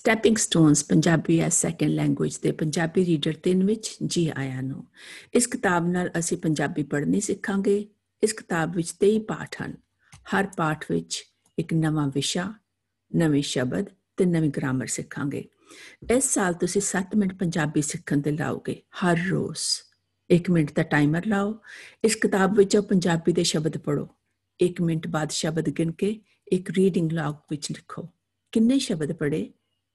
Stepping stones Punjabi as second language ਦੇ, Punjabi reader 3 ਵਿੱਚ ਜੀ ਆਇਆਂ ਨੂੰ। ਇਸ ਕਿਤਾਬ ਨਾਲ ਅਸੀਂ ਪੰਜਾਬੀ ਪੜ੍ਹਨੀ ਸਿੱਖਾਂਗੇ। ਇਸ ਕਿਤਾਬ ਵਿੱਚ 23 ਪਾਠ ਹਨ। ਹਰ ਪਾਠ ਵਿੱਚ ਇੱਕ ਨਵਾਂ ਵਿਸ਼ਾ, ਨਵੇਂ ਸ਼ਬਦ ਤੇ ਨਵੀਂ ਗ੍ਰਾਮਰ ਸਿੱਖਾਂਗੇ। ਇਸ ਸਾਲ ਤੁਸੀਂ 7 ਮਿੰਟ ਪੰਜਾਬੀ ਸਿੱਖਣ ਤੇ ਲਾਓਗੇ। ਹਰ ਰੋਜ਼। 1 ਮਿੰਟ ਦਾ ਟਾਈਮਰ ਲਾਓ। ਇਸ ਕਿਤਾਬ ਵਿੱਚ ਪੰਜਾਬੀ ਦੇ ਸ਼ਬਦ ਪੜੋ 1 ਮਿੰਟ ਬਾਅਦ ਸ਼ਬਦ ਗਿਣ ਕੇ ਇੱਕ ਰੀਡਿੰਗ ਲੌਗ ਵਿੱਚ ਲਿਖੋ। ਕਿੰਨੇ ਸ਼ਬਦ ਪੜੇ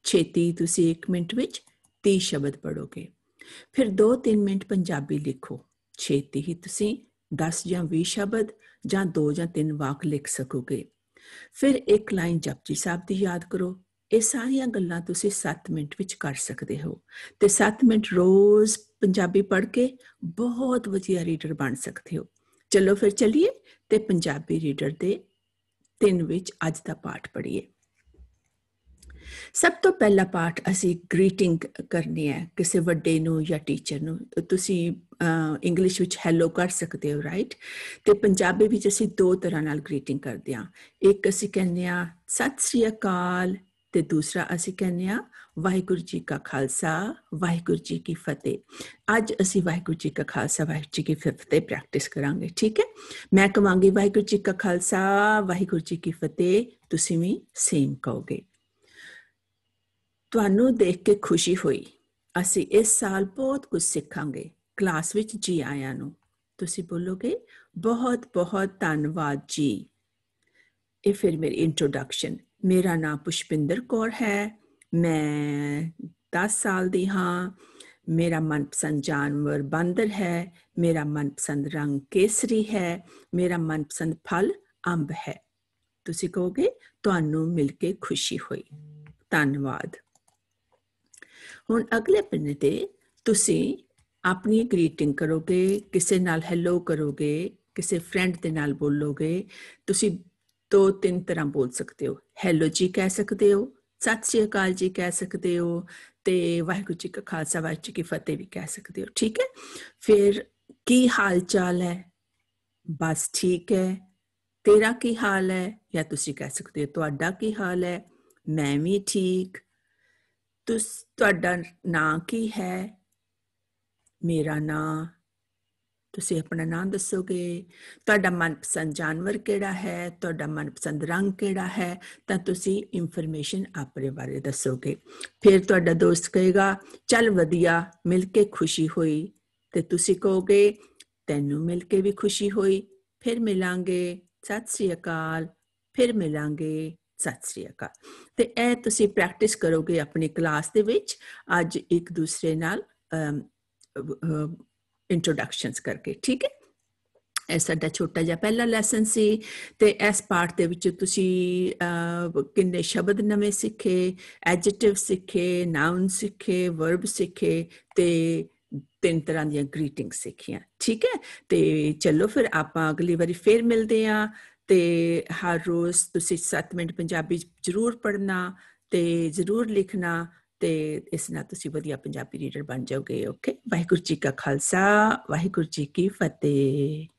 ਛੇਤੀ ਤੁਸੀਂ 1 ਮਿੰਟ ਵਿੱਚ 30 ਸ਼ਬਦ ਪੜੋਗੇ ਫਿਰ 2-3 ਮਿੰਟ ਪੰਜਾਬੀ ਲਿਖੋ। ਛੇਤੀ ਹੀ ਤੁਸੀਂ 10 ਜਾਂ 20 ਸ਼ਬਦ ਜਾਂ 2 ਜਾਂ 3 ਵਾਕ ਲਿਖ ਸਕੋਗੇ। ਫਿਰ ਇੱਕ ਲਾਈਨ ਜਪਜੀ ਸਾਹਿਬ ਦੀ ਯਾਦ ਕਰੋ। ਇਹ ਸਾਰੀਆਂ ਗੱਲਾਂ ਤੁਸੀਂ 7 ਮਿੰਟ ਵਿੱਚ ਕਰ ਸਕਦੇ ਹੋ ਤੇ 7 ਮਿੰਟ ਰੋਜ਼ ਪੰਜਾਬੀ ਪੜ੍ਹ ਕੇ ਬਹੁਤ ਵਧੀਆ ਰੀਡਰ ਬਣ ਸਕਦੇ ਹੋ। ਚਲੋ ਫਿਰ ਚਲਿਏ ਤੇ ਪੰਜਾਬੀ ਰੀਡਰ ਦੇ ਤਿੰਨ ਵਿੱਚ ਅੱਜ ਦਾ ਪਾਠ ਪੜ੍ਹੀਏ। ਸਭ ਤੋਂ ਪਹਿਲਾ ਪਾਠ ਅਸੀਂ ਗ੍ਰੀਟਿੰਗ ਕਰਨੀ ਹੈ ਕਿਸੇ ਵੱਡੇ ਨੂੰ ਜਾਂ ਟੀਚਰ ਨੂੰ। ਤੁਸੀਂ ਇੰਗਲਿਸ਼ ਵਿੱਚ ਹੈਲੋ ਕਰ ਸਕਦੇ ਹੋ ਰਾਈਟ ਤੇ ਪੰਜਾਬੀ ਵਿੱਚ ਅਸੀਂ ਦੋ ਤਰ੍ਹਾਂ ਨਾਲ ਗ੍ਰੀਟਿੰਗ ਕਰਦੇ ਹਾਂ। ਇੱਕ ਅਸੀਂ ਕਹਿੰਦੇ ਆ ਸਤਿ ਸ੍ਰੀ ਅਕਾਲ ਤੇ ਦੂਸਰਾ ਅਸੀਂ ਕਹਿੰਦੇ ਆ ਵਾਹਿਗੁਰੂ ਜੀ ਕਾ ਖਾਲਸਾ, ਵਾਹਿਗੁਰੂ ਜੀ ਕੀ ਫਤਿਹ। ਅੱਜ ਅਸੀਂ ਵਾਹਿਗੁਰੂ ਜੀ ਕਾ ਖਾਲਸਾ, ਵਾਹਿਗੁਰੂ ਜੀ ਕੀ ਫਤਿਹ ਪ੍ਰੈਕਟਿਸ ਕਰਾਂਗੇ, ਠੀਕ ਹੈ? ਮੈਂ ਕਹਾਂਗੀ ਵਾਹਿਗੁਰੂ ਜੀ ਕਾ ਖਾਲਸਾ, ਵਾਹਿਗੁਰੂ ਜੀ ਕੀ ਫਤਿਹ। ਤੁਸੀਂ ਵੀ ਸੇਮ ਕਹੋਗੇ। ਤੁਹਾਨੂੰ ਦੇਖ ਕੇ ਖੁਸ਼ੀ ਹੋਈ। ਅਸੀਂ ਇਸ ਸਾਲ ਬਹੁਤ ਕੁਝ ਸਿੱਖਾਂਗੇ ਕਲਾਸ ਵਿੱਚ ਜੀ ਆਇਆਂ ਨੂੰ। ਤੁਸੀਂ ਬੋਲੋਗੇ, ਬਹੁਤ ਬਹੁਤ ਧੰਨਵਾਦ ਜੀ। ਇਹ ਫਿਰ ਮੇਰੀ ਇੰਟਰੋਡਕਸ਼ਨ ਮੇਰਾ ਨਾਮ ਪੁਸ਼ਪਿੰਦਰ ਕੌਰ ਹੈ। ਮੈਂ 10 ਸਾਲ ਦੀ ਹਾਂ। ਮੇਰਾ ਮਨਪਸੰਦ ਜਾਨਵਰ ਬਾਂਦਰ ਹੈ। ਮੇਰਾ ਮਨਪਸੰਦ ਰੰਗ ਕੇਸਰੀ ਹੈ। ਮੇਰਾ ਮਨਪਸੰਦ ਫਲ ਅੰਬ ਹੈ। ਤੁਸੀਂ ਕਹੋਗੇ, ਤੁਹਾਨੂੰ ਮਿਲ ਕੇ ਖੁਸ਼ੀ ਹੋਈ। ਧੰਨਵਾਦ। ਹੁਣ ਅਗਲੇ ਪੰਨੇ ਤੇ ਤੁਸੀਂ ਆਪਣੀ ਗ੍ਰੀਟਿੰਗ ਕਰੋਗੇ, ਕਿਸੇ ਨਾਲ ਹੈਲੋ ਕਰੋਗੇ, ਕਿਸੇ ਫਰੈਂਡ ਦੇ ਨਾਲ ਬੋਲੋਗੇ, ਤੁਸੀਂ ਦੋ ਤਿੰਨ ਤਰ੍ਹਾਂ ਬੋਲ ਸਕਦੇ ਹੋ। ਹੈਲੋ ਜੀ ਕਹਿ ਸਕਦੇ ਹੋ, ਸਤਿ ਸ੍ਰੀ ਅਕਾਲ ਜੀ ਕਹਿ ਸਕਦੇ ਹੋ ਤੇ ਵਾਹਿਗੁਰੂ ਜੀ ਕਾ ਖਾਲਸਾ, ਵਾਹਿਗੁਰੂ ਜੀ ਕੀ ਫਤਿਹ ਵੀ ਕਹਿ ਸਕਦੇ ਹੋ, ਠੀਕ ਹੈ? ਫਿਰ ਕੀ ਹਾਲ ਚਾਲ ਹੈ? ਬਸ ਠੀਕ ਹੈ। ਤੇਰਾ ਕੀ ਹਾਲ ਹੈ? ਜਾਂ ਤੁਸੀਂ ਕਹਿ ਸਕਦੇ ਹੋ, ਤੁਹਾਡਾ ਕੀ ਹਾਲ ਹੈ? ਮੈਂ ਵੀ ਠੀਕ। ਤੁਸ, ਤੁਹਾਡਾ ਨਾਂ ਕੀ ਹੈ? ਮੇਰਾ ਨਾਂ। ਤੁਸੀਂ ਆਪਣਾ ਨਾਂ ਦੱਸੋਗੇ? ਤੁਹਾਡਾ ਮਨਪਸੰਦ ਜਾਨਵਰ ਕਿਹੜਾ ਹੈ? ਤੁਹਾਡਾ ਮਨਪਸੰਦ ਰੰਗ ਕਿਹੜਾ ਹੈ? ਤਾਂ ਤੁਸੀਂ ਇਨਫੋਰਮੇਸ਼ਨ ਆਪਣੇ ਬਾਰੇ ਦੱਸੋਗੇ। ਫਿਰ ਤੁਹਾਡਾ ਦੋਸਤ ਕਹੇਗਾ, ਚੱਲ ਵਧੀਆ, ਮਿਲ ਕੇ ਖੁਸ਼ੀ ਹੋਈ। ਤੇ ਤੁਸੀਂ ਕਹੋਗੇ, ਤੈਨੂੰ ਮਿਲ ਕੇ ਵੀ ਖੁਸ਼ੀ ਹੋਈ। ਫਿਰ ਮਿਲਾਂਗੇ, ਸਤਿ ਸ੍ਰੀ ਅਕਾਲ। ਫਿਰ ਮਿਲਾਂਗੇ। ਸਤਿ ਸ੍ਰੀ ਅਕਾਲ। ਤੇ ਇਹ ਤੁਸੀਂ ਪ੍ਰੈਕਟਿਸ ਕਰੋਗੇ ਆਪਣੀ ਕਲਾਸ ਦੇ ਵਿੱਚ, ਅੱਜ ਇੱਕ ਦੂਸਰੇ ਨਾਲ ਇੰਟਰੋਡਕਸ਼ਨਸ ਕਰਕੇ, ਠੀਕ ਹੈ? ਇਹ ਸਾਡਾ ਛੋਟਾ ਜਿਹਾ ਪਹਿਲਾ ਲੈਸਨ ਸੀ ਤੇ ਇਸ ਪਾਰਟ ਦੇ ਵਿੱਚ ਤੁਸੀਂ ਕਿੰਨੇ ਸ਼ਬਦ ਨਵੇਂ ਸਿੱਖੇ ਐਡਜੈਕਟਿਵ ਸਿੱਖੇ ਨਾਉਨ ਸਿੱਖੇ ਵਰਬ ਸਿੱਖੇ ਤੇ ਤਿੰਨ ਤਰ੍ਹਾਂ ਦੀਆਂ ਗ੍ਰੀਟਿੰਗ ਸਿੱਖੀਆਂ, ਠੀਕ ਹੈ? ਤੇ ਚਲੋ ਫਿਰ ਆਪਾਂ ਅਗਲੀ ਵਾਰੀ ਫੇਰ ਮਿਲਦੇ ਆ ਤੇ ਹਰ ਰੋਜ਼ ਤੁਸੀਂ 7 ਮਿੰਟ ਪੰਜਾਬੀ ਜ਼ਰੂਰ ਪੜ੍ਹਨਾ ਤੇ ਜ਼ਰੂਰ ਲਿਖਣਾ ਤੇ ਇਸ ਨਾਲ ਤੁਸੀਂ ਵਧੀਆ ਪੰਜਾਬੀ ਰੀਡਰ ਬਣ ਜਾਓਗੇ ਓਕੇ ਵਾਹਿਗੁਰੂ ਜੀ ਕਾ ਖਾਲਸਾ, ਵਾਹਿਗੁਰੂ ਜੀ ਕੀ ਫਤਿਹ।